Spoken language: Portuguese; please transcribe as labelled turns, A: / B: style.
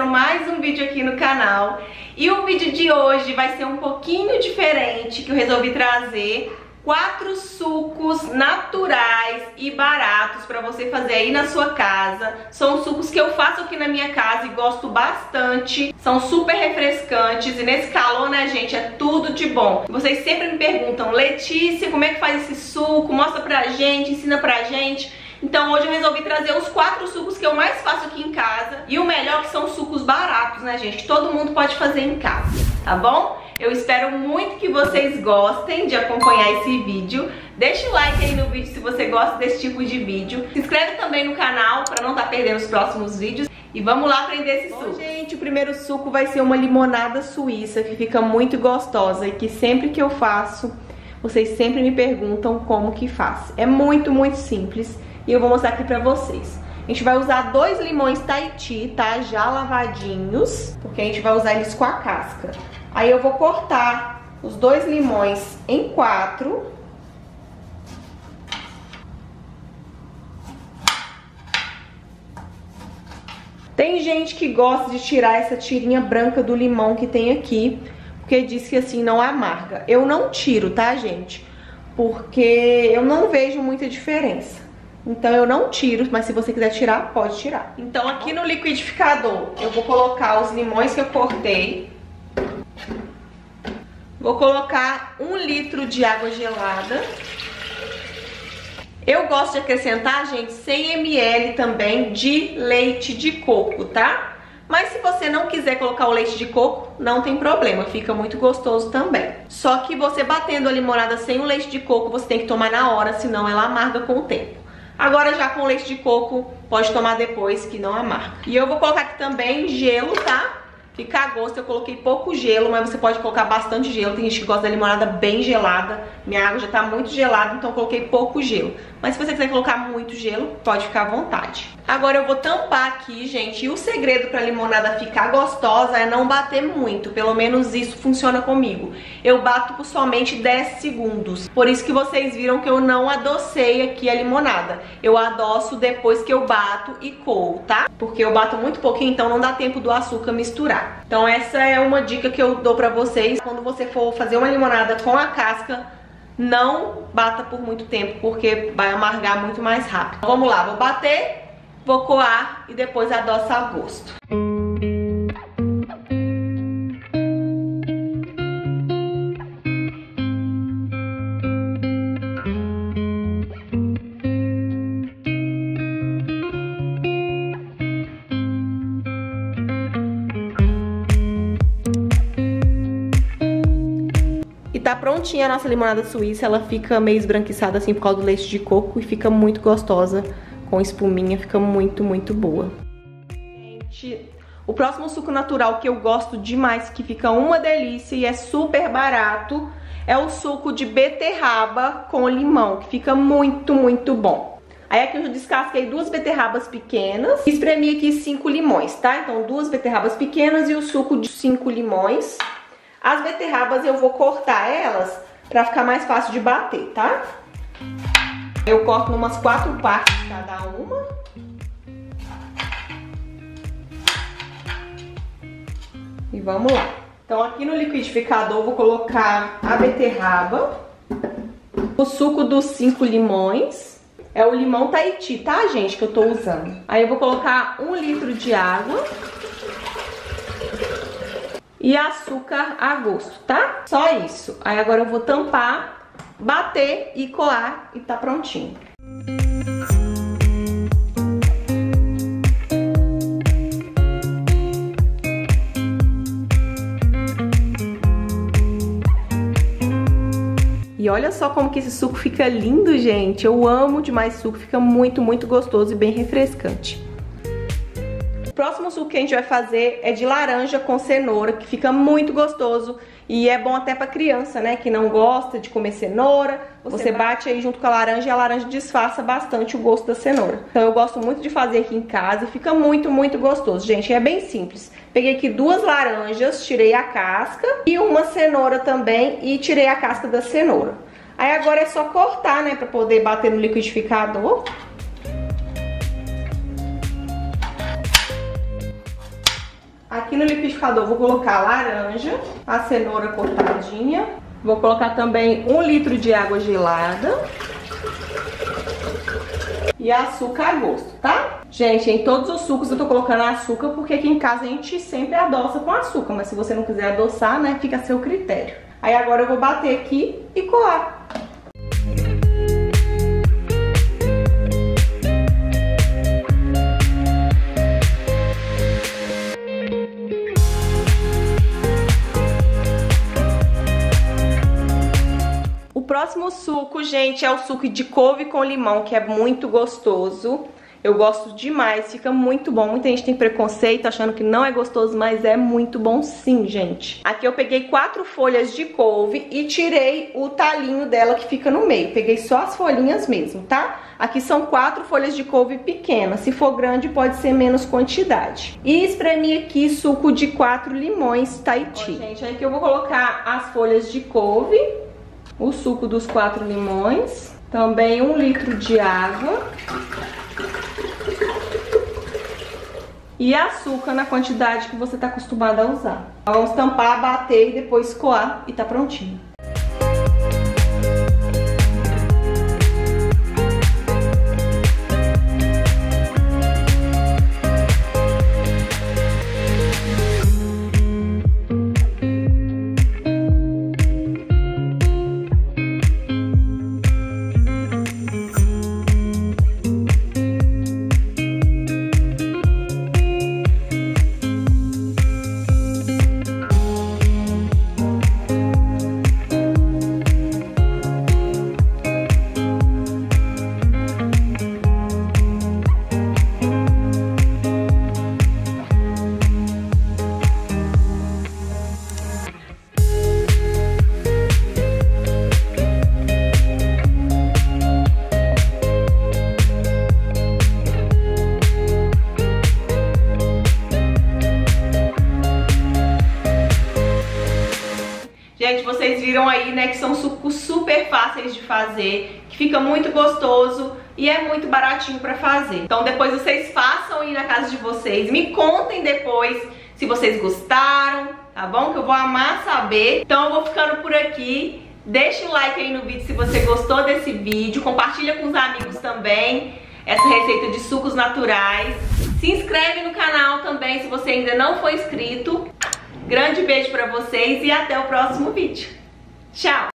A: começando mais um vídeo aqui no canal E o vídeo de hoje vai ser um pouquinho diferente Que eu resolvi trazer quatro sucos naturais e baratos para você fazer aí na sua casa. São sucos que eu faço aqui na minha casa e gosto bastante. São super refrescantes e nesse calor, né, gente, é tudo de bom. Vocês sempre me perguntam, Letícia, como é que faz esse suco? Mostra pra gente, ensina pra gente. Então hoje eu resolvi trazer os quatro sucos que eu mais faço aqui em casa. E o melhor que são sucos baratos, né, gente? Todo mundo pode fazer em casa, tá bom? Eu espero muito que vocês gostem de acompanhar esse vídeo. Deixa o like aí no vídeo se você gosta desse tipo de vídeo. Se inscreve também no canal para não estar tá perdendo os próximos vídeos. E vamos lá aprender esse Bom, suco. gente, o primeiro suco vai ser uma limonada suíça que fica muito gostosa e que sempre que eu faço, vocês sempre me perguntam como que faz. É muito, muito simples e eu vou mostrar aqui pra vocês. A gente vai usar dois limões Tahiti, tá? Já lavadinhos, porque a gente vai usar eles com a casca. Aí eu vou cortar os dois limões em quatro. Tem gente que gosta de tirar essa tirinha branca do limão que tem aqui, porque diz que assim não amarga. Eu não tiro, tá, gente? Porque eu não vejo muita diferença. Então eu não tiro, mas se você quiser tirar, pode tirar. Então aqui no liquidificador eu vou colocar os limões que eu cortei. Vou colocar um litro de água gelada. Eu gosto de acrescentar, gente, 100 ml também de leite de coco, tá? Mas se você não quiser colocar o leite de coco, não tem problema, fica muito gostoso também. Só que você batendo a limonada sem o leite de coco, você tem que tomar na hora, senão ela amarga com o tempo. Agora já com leite de coco, pode tomar depois que não amarga. E eu vou colocar aqui também gelo, tá? Fica a gosto, eu coloquei pouco gelo, mas você pode colocar bastante gelo. Tem gente que gosta da limonada bem gelada. Minha água já tá muito gelada, então eu coloquei pouco gelo. Mas se você quiser colocar muito gelo, pode ficar à vontade. Agora eu vou tampar aqui, gente. E o segredo pra limonada ficar gostosa é não bater muito. Pelo menos isso funciona comigo. Eu bato por somente 10 segundos. Por isso que vocês viram que eu não adocei aqui a limonada. Eu adoço depois que eu bato e coo, tá? Porque eu bato muito pouquinho, então não dá tempo do açúcar misturar. Então essa é uma dica que eu dou pra vocês. Quando você for fazer uma limonada com a casca, não bata por muito tempo, porque vai amargar muito mais rápido. Vamos lá, vou bater, vou coar e depois adoça a gosto. Prontinha a nossa limonada suíça, ela fica meio esbranquiçada assim por causa do leite de coco e fica muito gostosa com espuminha, fica muito, muito boa. Gente, o próximo suco natural que eu gosto demais, que fica uma delícia e é super barato, é o suco de beterraba com limão, que fica muito, muito bom. Aí aqui eu descasquei duas beterrabas pequenas e espremi aqui cinco limões, tá? Então duas beterrabas pequenas e o suco de cinco limões. As beterrabas eu vou cortar elas pra ficar mais fácil de bater, tá? Eu corto umas quatro partes cada uma. E vamos lá. Então aqui no liquidificador vou colocar a beterraba, o suco dos cinco limões, é o limão Tahiti, tá gente, que eu tô usando. Aí eu vou colocar um litro de água e açúcar a gosto, tá? Só isso. Aí agora eu vou tampar, bater e coar e tá prontinho. E olha só como que esse suco fica lindo, gente. Eu amo demais suco, fica muito, muito gostoso e bem refrescante próximo suco que a gente vai fazer é de laranja com cenoura, que fica muito gostoso e é bom até pra criança, né, que não gosta de comer cenoura. Você, Você bate aí junto com a laranja e a laranja disfarça bastante o gosto da cenoura. Então eu gosto muito de fazer aqui em casa e fica muito, muito gostoso. Gente, é bem simples. Peguei aqui duas laranjas, tirei a casca e uma cenoura também e tirei a casca da cenoura. Aí agora é só cortar, né, pra poder bater no liquidificador. Aqui no liquidificador vou colocar a laranja, a cenoura cortadinha. Vou colocar também um litro de água gelada. E açúcar a gosto, tá? Gente, em todos os sucos eu tô colocando açúcar porque aqui em casa a gente sempre adoça com açúcar. Mas se você não quiser adoçar, né, fica a seu critério. Aí agora eu vou bater aqui e coar. Próximo suco, gente, é o suco de couve com limão, que é muito gostoso. Eu gosto demais, fica muito bom. Muita gente tem preconceito achando que não é gostoso, mas é muito bom sim, gente. Aqui eu peguei quatro folhas de couve e tirei o talinho dela que fica no meio. Peguei só as folhinhas mesmo, tá? Aqui são quatro folhas de couve pequenas. Se for grande, pode ser menos quantidade. E espremi aqui suco de quatro limões Tahiti. Ó, gente, aqui eu vou colocar as folhas de couve o suco dos quatro limões, também um litro de água e açúcar na quantidade que você está acostumado a usar. Vamos tampar, bater e depois coar e tá prontinho. Gente, vocês viram aí, né, que são sucos super fáceis de fazer, que fica muito gostoso e é muito baratinho pra fazer. Então depois vocês façam aí na casa de vocês, me contem depois se vocês gostaram, tá bom? Que eu vou amar saber. Então eu vou ficando por aqui. Deixa o like aí no vídeo se você gostou desse vídeo, compartilha com os amigos também essa receita de sucos naturais. Se inscreve no canal também se você ainda não for inscrito. Grande beijo pra vocês e até o próximo vídeo. Tchau!